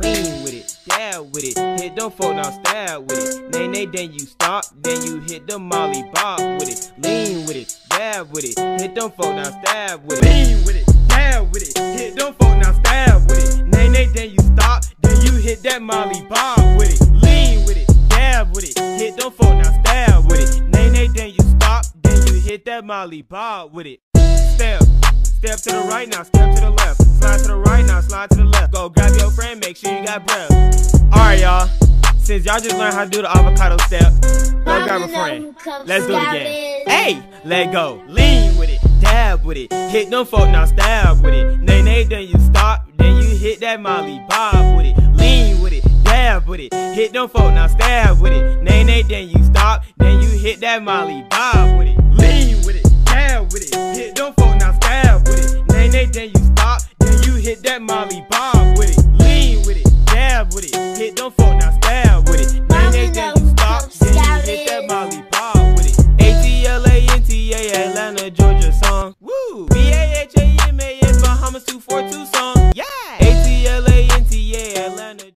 Lean with it, dab with it, hit them folk now stab with it. Nae nae, then you stop, then you hit the molly bob with it. Lean with it, dab with it, hit them folk now stab with it. Lean with it, dab with it, hit them folk now stab with it. Nae nae, then you stop, then you hit that molly bob with it. Lean with it, dab with it, hit them folk now stab with it. Nae nae, then you stop, then you hit that molly bob with it. Step. Step to the right now, step to the left. Slide to the right sure you got breath. Alright, y'all. Since y'all just learned how to do the avocado step, go grab a friend. Let's do it again. Hey, let go. Lean with it. Dab with it. Hit them folk, now stab with it. Nae, nae, then you stop. Then you hit that molly bob with it. Lean with it. Dab with it. Hit them folk, now stab with it. Nae, nae, then you stop. Then you hit that molly bob with it. Lean with it. Dab with it. Hit them folk, now stab with it. Nae, nae, then you stop. Then you hit that molly bob with it vibe with it. Hit them now stab with it. Name they stop, then you hit that molly pop with it. Atlanta, Atlanta, Georgia song.